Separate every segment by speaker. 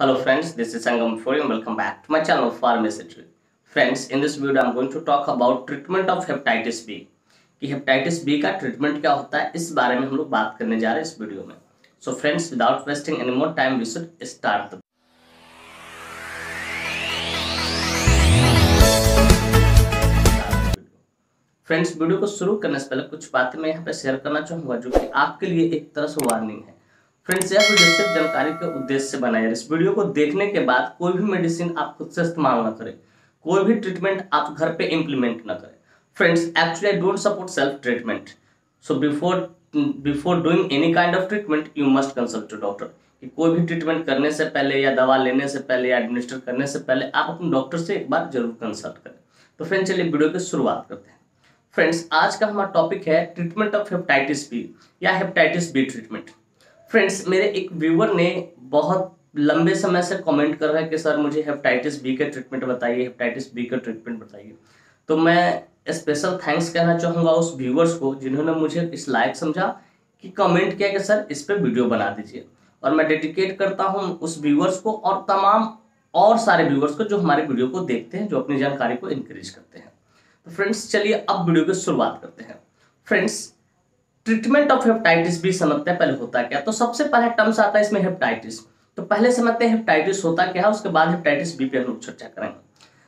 Speaker 1: Hello friends, this is Sangam Fori and welcome back to my channel Pharmacistry. Friends, in this video I'm going to talk about treatment of hepatitis B. कि hepatitis B का treatment क्या होता है इस बारे में हम लोग बात करने जा रहे हैं इस वीडियो में so friends without wasting any more time we should start the friends video को शुरू करने से पहले कुछ बातें मैं यहाँ पे शेयर करना चाहूँगा जो कि आपके लिए एक तरह से वार्निंग है फ्रेंड्स यह वीडियो सिर्फ़ जानकारी के उद्देश्य से बनाया है। इस वीडियो को देखने के बाद कोई भी मेडिसिन आप खुद से इस्तेमाल ना करें। कोई भी ट्रीटमेंट आप घर पे इम्प्लीमेंट ना करें। Friends actually I don't support self treatment so before before doing any kind of treatment you must consult doctor कि कोई भी ट्रीटमेंट करने से पहले या दवा लेने से पहले या एडमिनिस्टर करने से पहले आप अपने डॉक्टर से एक बार ज़रूर कंसल्ट करें। तो फ्रेंड्स चलिए वीडियो की शुरुआत करते हैं। फ्रेंड्स आज का हमारा टॉपिक है ट्रीटमेंट ऑफ़ हेपेटाइटिस बी या हेपेटाइटिस बी ट्रीटमेंट फ्रेंड्स मेरे एक व्यूवर ने बहुत लंबे समय से कमेंट कर रहा है कि सर मुझे हेपेटाइटिस बी का ट्रीटमेंट बताइए हेपेटाइटिस बी का ट्रीटमेंट बताइए। तो मैं स्पेशल थैंक्स कहना चाहूँगा उस व्यूवर्स को जिन्होंने मुझे इस लायक समझा कि कमेंट किया कि सर इस पर वीडियो बना दीजिए। और मैं डेडिकेट करता हूँ उस व्यूवर्स को और तमाम और सारे व्यूवर्स को जो हमारे वीडियो को देखते हैं, जो अपनी जानकारी को इंक्रीज करते हैं। तो फ्रेंड्स चलिए अब वीडियो की शुरुआत करते हैं। Friends treatment of hepatitis B समझते हैं, पहले होता क्या? तो सबसे पहले टर्म्स आता है इसमें हेपेटाइटिस। तो पहले समझते हैं हेपेटाइटिस होता क्या है, उसके बाद हेपेटाइटिस बी पे हम लोग चर्चा करेंगे।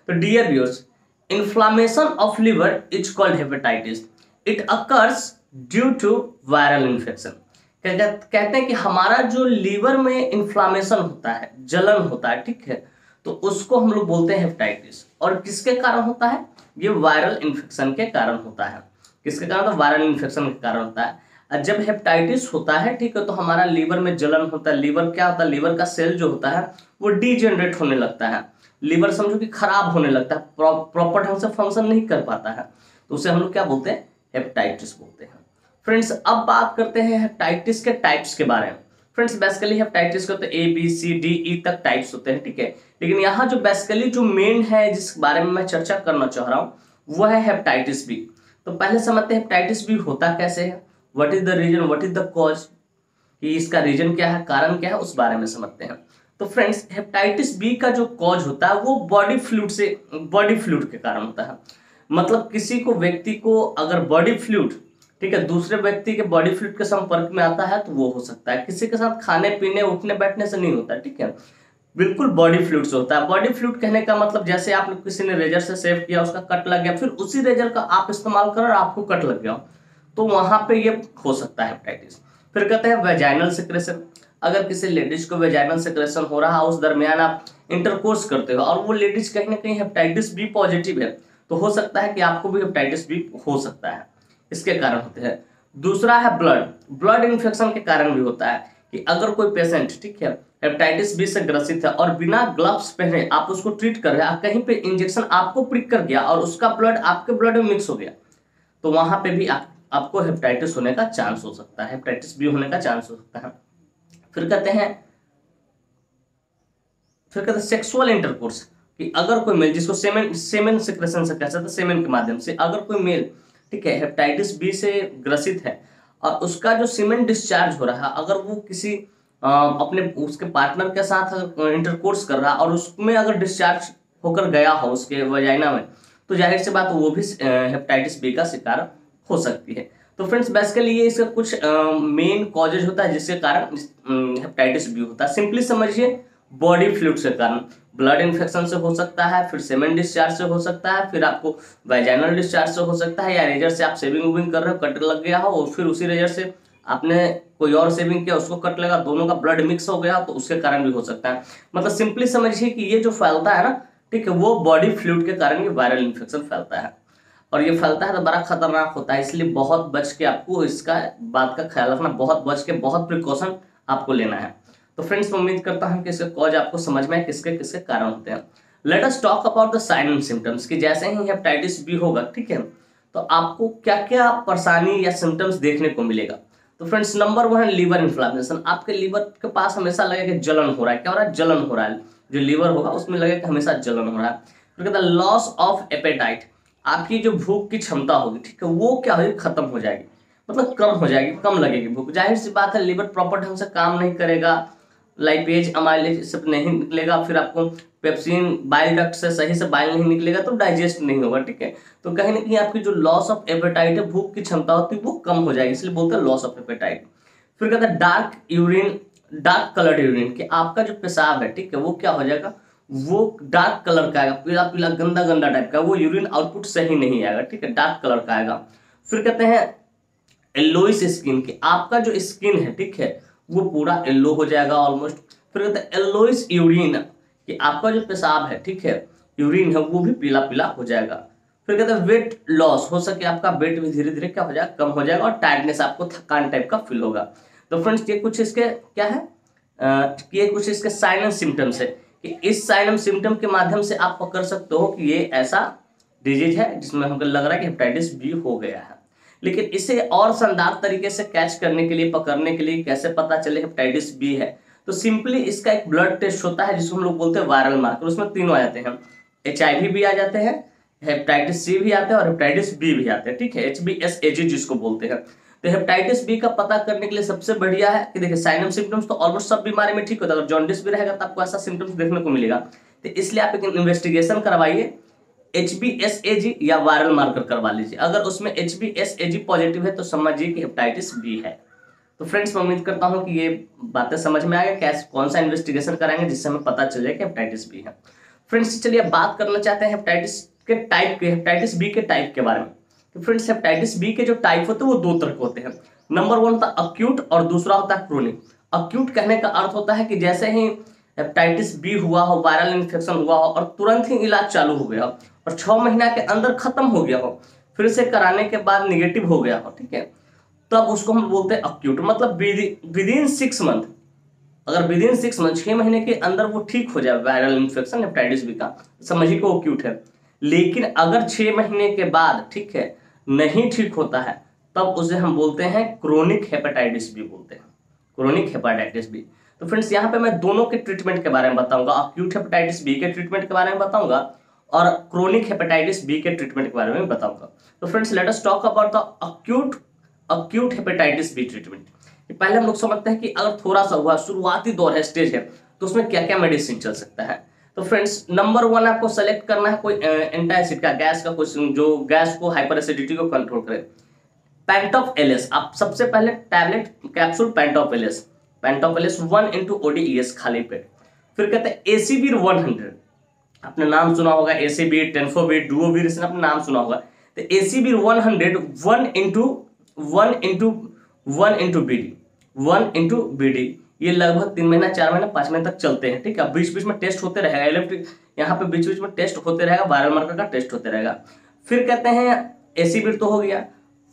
Speaker 1: तो dear viewers inflammation of liver is called hepatitis it occurs due to viral infection कहते हैं कि हमारा जो लीवर में इन्फ्लामेशन होता है, जलन होता है, ठीक है? तो उसको हम लोग बोलते हैं हेपेटाइटिस और किसके कारण होता है? ये वायरल इन्फेक्शन के कारण होता है। किसके कारण? तो वायरल इन्फेक्शन के कारण होता है। जब हेपेटाइटिस होता है, ठीक है तो हमारा लीवर में जलन होता है। लीवर क्या होता है? लीवर का सेल जो होता है, वो डीजेनरेट होने लगता है। लीवर समझो कि खराब होने लगता है। प्रॉपर ढंग से फ़ंक्शन नहीं कर पाता है। तो उसे हम लोग क्या बोलते हैं? हेपेटाइटिस बोलते हैं। फ्रेंड्स अब बात करते हैं हेपेटाइटिस के टाइप्स के बारे में। फ्रेंड्स बेसिकली हेपेटाइटिस को तो A B C D E तक टाइप्स होते हैं, ठीक है? लेकिन यहाँ जो बेसिकली जो मेन है, जिस बारे में मैं चर्चा करना चाह रहा हूँ वो है हेपेटाइटिस बी तो पहले समझते हैं बी होता कैसे है? What is the reason what is the cause इसका रीजन क्या है? कारण क्या है? उस बारे में समझते हैं। तो फ्रेंड्स हेपेटाइटिस बी का जो कॉज होता है, वो बॉडी फ्लूड से बॉडी फ्लूड के कारण होता है। मतलब किसी को, व्यक्ति को अगर बॉडी फ्लूड ठीक है, दूसरे व्यक्ति के बॉडी फ्लूड के संपर्क में आता है तो वो हो सकता है। किसी के साथ खाने पीने उठने बैठने से नहीं होता, ठीक है। बिल्कुल बॉडी फ्लूड से होता है। बॉडी फ्लूड कहने का मतलब जैसे आपने किसी ने रेजर से सेव किया, उसका कट लग गया, फिर उसी रेजर का आप इस्तेमाल करो और आपको कट लग गया। तो वहाँ पे ये हो सकता है हेपेटाइटिस फिर कहते हैं वेजाइनल सिक्रेशन अगर किसी लेडीज़ को वेजाइनल सिक्रेशन हो रहा है, उस दरमियान आप इंटरकोर्स करते हो और वो लेडीज़ कहीं ना कहीं हेपेटाइटिस बी पॉजिटिव है तो हो सकता है कि आपको भी हेपेटाइटिस बी हो सकता है। इसके कारण होते हैं। दूसरा है ब्लड ब्लड इन्फेक्शन के कारण भी होता है कि अगर कोई पेशेंट ठीक है हेपेटाइटिस बी से ग्रसित है और बिना ग्लव्स पहने आप उसको ट्रीट कर रहे हैं। कहीं पे इंजेक्शन आपको प्रिक कर गया और उसका ब्लड आपके ब्लड में मिक्स हो गया तो वहाँ पे भी आप, आपको हेपेटाइटिस होने का चांस हो सकता है। हेपेटाइटिस बी होने का चांस हो सकता है। फिर कहते हैं फिर कहते हैं सेक्सुअल इंटरकोर्स कि अगर कोई मेल जिसको सेमेन सेमेन सिक्रेशन से कह सकते सेमेन के माध्यम से अगर कोई मेल ठीक है हेपेटाइटिस बी से ग्रसित है और उसका जो सीमेंट डिस्चार्ज हो रहा है अगर वो किसी अपने उसके पार्टनर के साथ इंटरकोर्स कर रहा और उसमें अगर डिस्चार्ज होकर गया हो, उसके वजाइना में तो ज़ाहिर सी बात वो भी हेपेटाइटिस बी का शिकार हो सकती है। तो फ्रेंड्स बेसिकली ये इसका कुछ मेन कॉजेज होता है जिसके कारण हेपेटाइटिस बी होता है। सिंपली समझिए बॉडी फ्लूड के कारण। ब्लड इन्फेक्शन से हो सकता है, फिर सेमेंट डिस्चार्ज से हो सकता है, फिर आपको वाइजाइनल डिस्चार्ज से हो सकता है, या रेजर से आप सेविंग उविंग कर रहे हो, कट लग गया हो और फिर उसी रेजर से आपने कोई और सेविंग किया, उसको कट लगा, दोनों का ब्लड मिक्स हो गया तो उसके कारण भी हो सकता है। मतलब सिंपली समझिए कि ये जो फैलता है ना, ठीक है, वो बॉडी फ्लूड के कारण ये वायरल इन्फेक्शन फैलता है। और ये फैलता है तो बड़ा खतरनाक होता है, इसलिए बहुत बच के आपको इसका बात का ख्याल रखना, बहुत बच के, बहुत प्रिकॉशन आपको लेना है। तो फ्रेंड्स मैं उम्मीद करता हूँ कि इसका कॉज आपको समझ में किसके किसके कारण होते हैं। Let us talk about the sign and symptoms कि जैसे ही हेपेटाइटिस बी होगा, ठीक है तो आपको क्या क्या परेशानी या सिम्टम्स देखने को मिलेगा। तो फ्रेंड्स नंबर वन है लीवर इन्फ्लामेशन आपके लीवर के पास हमेशा लगेगा जलन हो रहा है. क्या हो रहा है? जलन हो रहा है. जो लीवर होगा, उसमें लगेगा हमेशा जलन हो रहा है. फिर कहता है लॉस ऑफ़ एपेटाइट आपकी जो भूख की क्षमता होगी, ठीक है, वो क्या होगी? खत्म हो जाएगी. मतलब कम हो जाएगी, कम लगेगी भूख. ज़ाहिर सी बात है लीवर प्रॉपर ढंग से काम नहीं करेगा. लाइपेज अमाइलेज सब नहीं निकलेगा, फिर आपको पेप्सिन बाइल डक्ट से सही से बाइल नहीं निकलेगा तो डाइजेस्ट नहीं होगा, ठीक है? तो कहीं ना कहीं आपकी जो लॉस ऑफ़ एपेटाइट है, भूख की क्षमता होती है, वो कम हो जाएगी, इसलिए बोलते हैं लॉस ऑफ़ एपेटाइट फिर कहते हैं dark urine dark coloured urine कि आपका जो पेशाब है, ठीक है, वो क्या हो जाएगा? वो डार्क कलर का आएगा, पीला पीला, गंदा गंदा टाइप का, वो यूरिन आउटपुट सही नहीं आएगा, ठीक है डार्क कलर का आएगा। फिर कहते हैं एल्लोइस स्किन कि आपका जो स्किन है, ठीक है वो पूरा येल्लो हो जाएगा ऑलमोस्ट फिर कहते हैं एल्लोइस यूरिन कि आपका जो पेशाब है ठीक है यूरिन है वो भी पीला पीला हो जाएगा। फिर कहते हैं वेट लॉस हो सके आपका वेट भी धीरे धीरे क्या हो जाएगा कम हो जाएगा और टायर्डनेस आपको थकान टाइप का फील होगा। तो फ्रेंड्स ये कुछ इसके क्या है? आ, ये कुछ इसके साइन सिम्टम्स है। कि इस साइन सिम्टम के माध्यम से आप पकड़ सकते हो कि ये ऐसा डिज़ीज़ है जिसमें हमको लग रहा है कि हेपेटाइटिस बी हो गया है। लेकिन इसे और शानदार तरीके से कैच करने के लिए, पकड़ने के लिए कैसे पता चले हेपेटाइटिस बी है? तो सिंपली इसका एक ब्लड टेस्ट होता है, जिसको हम लोग बोलते हैं वायरल मार्कर उसमें तीनों आ जाते हैं। एच भी आ जाते हैं हेपेटाइटिस सी भी आते हैं और हेपेटाइटिस बी भी आते हैं, ठीक है? एच बी एस एजी जिसको बोलते हैं। तो हेपेटाइटिस बी का पता करने के लिए सबसे बढ़िया है कि देखिए साइनम सिम्टम्स तो ऑलमोस्ट सब बीमारी में ठीक होता है। अगर जॉन्डिस भी रहेगा तो आपको ऐसा सिम्टम्स देखने को मिलेगा। तो इसलिए आप एक इन्वेस्टिगेशन करवाइए। H B S A G या वायरल मार्कर करवा लीजिए। अगर उसमें H B S A G positive है तो समझिए कि हेपेटाइटिस बी है। तो फ्रेंड्स मैं उम्मीद करता हूँ कि ये बातें समझ में आ गया कैसे, कौन सा इन्वेस्टिगेशन कराएँगे जिससे हमें पता चल जाए कि हेपेटाइटिस बी है। फ्रेंड्स चलिए बात करना चाहते हैं हेपेटाइटिस के टाइप के हेपेटाइटिस बी के टाइप के बारे में। तो फ्रेंड्स हेपेटाइटिस बी के जो टाइप होते हैं, वो दो तरह के होते हैं। नंबर वन होता है अक्यूट और दूसरा होता है क्रोनिक अक्यूट कहने का अर्थ होता है कि जैसे ही हेपेटाइटिस बी हुआ हो वायरल इन्फेक्शन हुआ हो और तुरंत ही इलाज चालू हो गया हो और छह महीना के अंदर खत्म हो गया हो, फिर से कराने के बाद निगेटिव हो गया हो, ठीक है? तब उसको हम बोलते हैं अक्यूट मतलब विद इन सिक्स मंथ अगर विद इन सिक्स मंथ छह महीने के अंदर वो ठीक हो जाए वायरल इन्फेक्शन हेपेटाइटिस बी का समझिए कि वो अक्यूट है। लेकिन अगर छह महीने के बाद, ठीक है, नहीं ठीक होता है, तब उसे हम बोलते हैं क्रोनिक हेपेटाइटिस बी बोलते हैं क्रोनिक हेपेटाइटिस बी तो फ्रेंड्स यहाँ पे मैं दोनों के ट्रीटमेंट के बारे में बताऊँगा। अक्यूट हेपेटाइटिस बी के ट्रीटमेंट के बारे में बताऊँगा और क्रोनिक हेपेटाइटिस बी के ट्रीटमेंट के बारे में बताऊँगा। तो friends let us talk about the acute acute hepatitis B treatment पहले हम लोग समझते हैं कि अगर थोड़ा सा हुआ, शुरुआती दौर है स्टेज है तो उसमें क्या क्या मेडिसिन चल सकता है। तो फ्रेंड्स नंबर वन आपको सेलेक्ट करना है कोई एंटासिड का, गैस का कोई जो गैस को हाइपर एसिडिटी को कंट्रोल करे। पेंटॉफ एलएस आप सबसे पहले टैबलेट कैप्सूल पेंटॉफ एलएस पेंटॉफ एलएस वन इंटू खाली पेट। फिर कहते हैं वन हंड्रेड आपने नाम सुना होगा इसने नाम सुना होगा। तो one hundred one into one into one into B D one into B D ये लगभग तीन महीना, चार महीना, पाँच महीने तक चलते हैं, ठीक है? बीच बीच में टेस्ट होते रहेगा। इलेक्ट्रिक यहाँ पे बीच बीच में टेस्ट होते रहेगा वायरल मार्कर का टेस्ट होते रहेगा। फिर कहते हैं एसीबीर तो हो गया।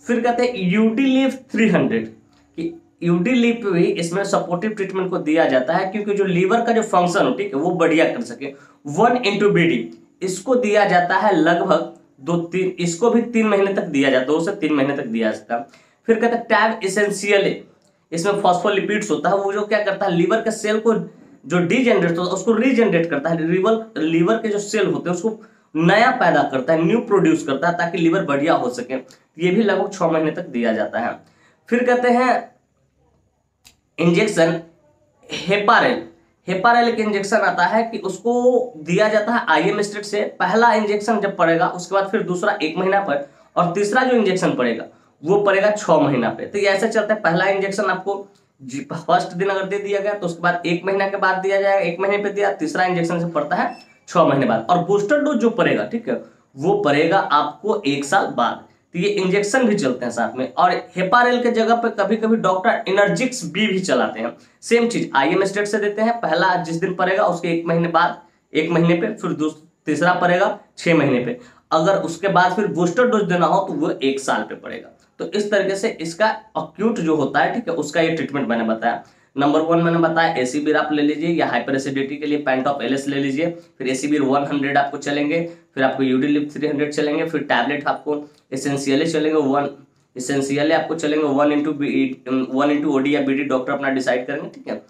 Speaker 1: फिर कहते हैं यूडी लीव थ्री हंड्रेड कि यूडी लीव भी इसमें सपोर्टिव ट्रीटमेंट को दिया जाता है क्योंकि जो लीवर का जो फ़ंक्शन हो, ठीक है, वो बढ़िया कर सके। वन इंटू बी डी इसको दिया जाता है लगभग दो तीन, इसको भी तीन महीने तक दिया जाता है, दो से तीन महीने तक दिया जाता है। फिर कहते हैं टैब इसेंशियल इसमें फॉस्फोलिपिड्स होता है, वो जो क्या करता है लीवर के सेल को जो डीजेनरेट होता है, उसको रीजेनरेट करता है। लीवर लीवर के जो सेल होते हैं, उसको नया पैदा करता है न्यू प्रोड्यूस करता है, ताकि लीवर बढ़िया हो सके। ये भी लगभग छह महीने तक दिया जाता है। फिर कहते हैं इंजेक्शन हेपारेल हेपारेल एक इंजेक्शन आता है कि उसको दिया जाता है आईएम स्टेट से, पहला इंजेक्शन जब पड़ेगा, उसके बाद फिर दूसरा एक महीना पर, और तीसरा जो इंजेक्शन पड़ेगा, वो पड़ेगा छह महीना पे। तो ये ऐसा चलता है, पहला इंजेक्शन आपको फ़र्स्ट दिन अगर दे दिया गया तो उसके बाद एक महीना के बाद दिया जाएगा, एक महीने पे दिया, तीसरा इंजेक्शन से पड़ता है छह महीने बाद। और बूस्टर डोज जो पड़ेगा, ठीक है, वो पड़ेगा आपको एक साल बाद। तो ये इंजेक्शन भी चलते हैं साथ में। और हेपारेल के जगह पर कभी कभी डॉक्टर एनर्जिक्स बी भी चलाते हैं। सेम चीज़ आई एम स्टेट से देते हैं। पहला जिस दिन पड़ेगा, उसके एक महीने बाद, एक महीने पे, फिर तीसरा पड़ेगा, छह महीने पे। अगर उसके बाद फिर बूस्टर डोज देना हो तो वो एक साल पे पड़ेगा। तो इस तरीके से इसका अक्यूट जो होता है, ठीक है, उसका ये ट्रीटमेंट मैंने बताया। नंबर वन मैंने बताया एसीबीर आप ले लीजिए, या हाइपर एसिडिटी के लिए पैंट ऑफ़ एल ले लीजिए, फिर एसीबीर वन हंड्रेड आपको चलेंगे, फिर आपको यूडीलिप थ्री हंड्रेड चलेंगे, फिर टैबलेट आपको एसेंशियली चलेंगे वन एसेंशियली आपको चलेंगे one into one into OD या बीडी डॉक्टर अपना डिसाइड करेंगे, ठीक है?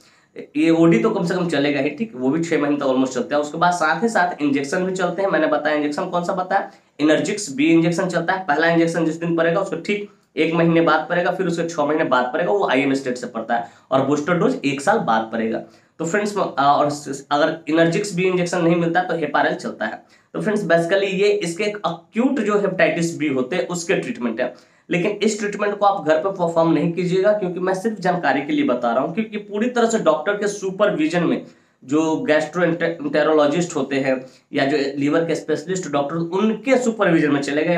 Speaker 1: ये ओडी तो कम से कम चलेगा ही, ठीक, वो भी छह महीने तक ऑलमोस्ट चलता है। उसके बाद साथ ही साथ इंजेक्शन भी चलते हैं, मैंने बताया इंजेक्शन कौन सा बताया? एनर्जिक्स बी इंजेक्शन चलता है, पहला इंजेक्शन जिस दिन पड़ेगा, उसको ठीक एक महीने बाद पड़ेगा, फिर उसके छह महीने बाद पड़ेगा, वो आई स्टेट से पड़ता है और बूस्टर डोज एक साल बाद पड़ेगा। तो फ्रेंड्स और अगर इनर्जिक्स बी इंजेक्शन नहीं मिलता तो हेपारल चलता है। तो फ्रेंड्स बेसिकली ये इसके एक अक्यूट जो हेपेटाइटिस बी होते हैं, उसके ट्रीटमेंट है। लेकिन इस ट्रीटमेंट को आप घर पर परफॉर्म नहीं कीजिएगा, क्योंकि मैं सिर्फ़ जानकारी के लिए बता रहा हूँ, क्योंकि पूरी तरह से डॉक्टर के सुपरविजन में जो गैस्ट्रोएंटेरोलॉजिस्ट होते हैं या जो लीवर के स्पेशलिस्ट डॉक्टर उनके सुपरविजन में चलेगा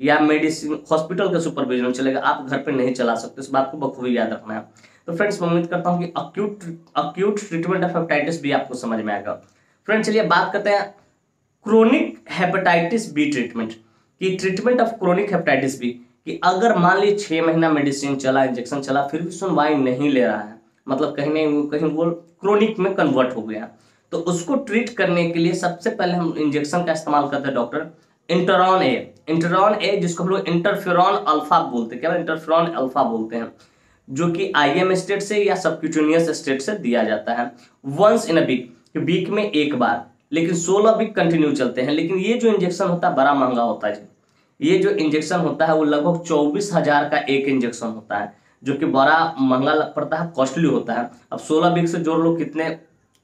Speaker 1: या मेडिसिन, हॉस्पिटल के सुपरविजन चलेगा, आप घर पे नहीं चला सकते, इस बात को बखूबी याद रखना है। तो फ्रेंड्स, मैं उम्मीद करता हूँ कि acute acute treatment of hepatitis भी आपको समझ में आएगा। फ्रेंड्स, चलिए बात करते हैं क्रोनिक हेपेटाइटिस बी ट्रीटमेंट की treatment of chronic hepatitis B कि। अगर मान लीजिए छह महीना मेडिसिन चला इंजेक्शन चला, फिर भी सुनवाई नहीं ले रहा है मतलब कहीं नहीं कहीं वो क्रोनिक में कन्वर्ट हो गया। तो उसको ट्रीट करने के लिए सबसे पहले हम इंजेक्शन का इस्तेमाल करते हैं डॉक्टर इंटरॉन ए। इंटरॉन ए जिसको हम लोग इंटरफेरॉन अल्फ़ा बोलते हैं। क्या इंटरफेरॉन अल्फ़ा बोलते हैं? जो कि आईएम स्टेट से या सबक्यूटेनियस स्टेट से दिया जाता है। Once in a week week में एक बार, लेकिन सोलह वीक कंटिन्यू चलते हैं। लेकिन ये जो इंजेक्शन होता है, बड़ा महँगा होता है ये जो इंजेक्शन होता है, वो लगभग चौबीस हज़ार का एक इंजेक्शन होता है, जो कि बड़ा महँगा पड़ता है, कॉस्टली होता है। अब सोलह वीक से जोड़ लो कितने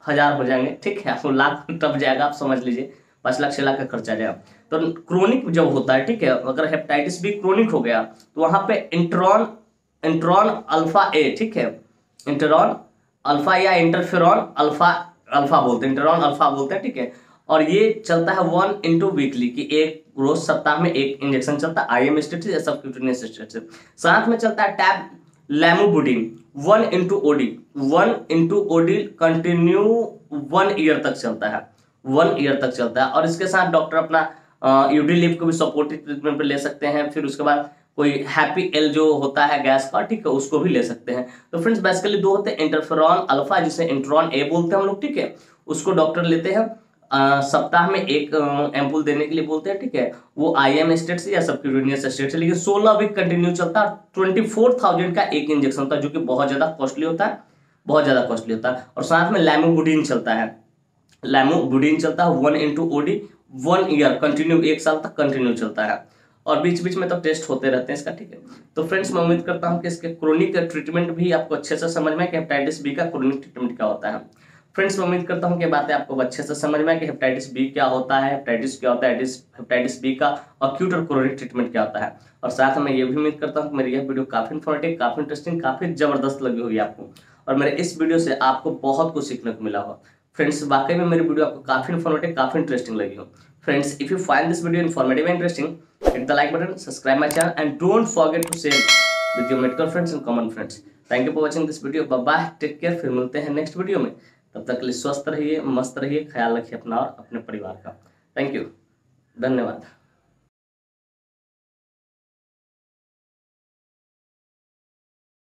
Speaker 1: हज़ार हो जाएँगे? ठीक है आपको लाख टप जाएगा, आप समझ लीजिए। पाँच लाख, छह लाख का खर्चा जाएगा। तो क्रोनिक जब होता है, ठीक है, अगर हेपेटाइटिस बी क्रोनिक हो गया तो वहाँ पे इंट्रॉन इंट्रॉन अल्फ़ा ए, ठीक है, इंटरॉन अल्फ़ा या इंटरफेरॉन अल्फ़ा अल्फ़ा बोलते हैं, इंटरॉन अल्फ़ा बोलते हैं, ठीक है, और ये चलता है वन इंटू वीकली की एक रोज सप्ताह में एक इंजेक्शन चलता है आई एम स्टेट से सबक्यूटेनियस स्टेट से साथ में चलता है tab lamivudine, one into OD one into OD continue one year तक चलता है। वन ईयर तक चलता है। और इसके साथ डॉक्टर अपना यूडी लिप को भी सपोर्टिव ट्रीटमेंट पे ले सकते हैं। फिर उसके बाद कोई हैप्पी एल जो होता है गैस का, ठीक है, उसको भी ले सकते हैं। तो फ्रेंड्स बेसिकली दो होते हैं इंटरफेरॉन अल्फ़ा जिसे इंट्रॉन ए बोलते हैं हम लोग, ठीक है? उसको डॉक्टर लेते हैं सप्ताह में एक एम्पुल देने के लिए बोलते हैं, ठीक है? वो आई एम स्टेट से या सबक्यूटेनियस स्टेट से, लेकिन सोलह वीक कंटिन्यू चलता है। ट्वेंटी फोर थाउज़ेंड का एक इंजेक्शन होता है, जो कि बहुत ज़्यादा कॉस्टली होता है, बहुत ज़्यादा कॉस्टली होता है। और साथ में लैमोबुडीन चलता है। लैमोबुडीन चलता है, one into OD one year continue एक साल तक कंटिन्यू चलता है। और बीच बीच में तो टेस्ट होते रहते हैं इसका, ठीक है। तो फ्रेंड्स मैं उम्मीद करता हूँ कि इसके क्रोनिक ट्रीटमेंट भी आपको अच्छे से समझ में हेपेटाइटिस बी का क्रोनिक ट्रीटमेंट क्या होता है। फ्रेंड्स मैं उम्मीद करता हूँ कि बातें आपको अच्छे से समझ में कि हेपेटाइटिस बी क्या होता है हेपेटाइटिस क्या होता है हेपेटाइटिस बी का अक्यूट और क्रोनिक ट्रीटमेंट क्या होता है। और साथ में ये भी उम्मीद करता हूँ कि मेरी यह वीडियो काफ़ी इन्फॉर्मेटिव काफ़ी इंटरेस्टिंग काफ़ी ज़बरदस्त लगी होगी आपको। और मेरे इस वीडियो से आपको बहुत कुछ सीखने को मिला हो फ्रेंड्स वाकई में मेरी वीडियो आपको काफ़ी इन्फॉर्मेटिव काफ़ी इंटरेस्टिंग लगी हो। Friends if you find this video informative and interesting hit the like button subscribe my channel and don't forget to share with your medical friends and common friends thank you for watching this video bye take care फिर मिलते हैं next video में। तब तक के लिए स्वस्थ रहिए, मस्त रहिए, ख्याल रखिए अपना और अपने परिवार का। थैंक यू धन्यवाद।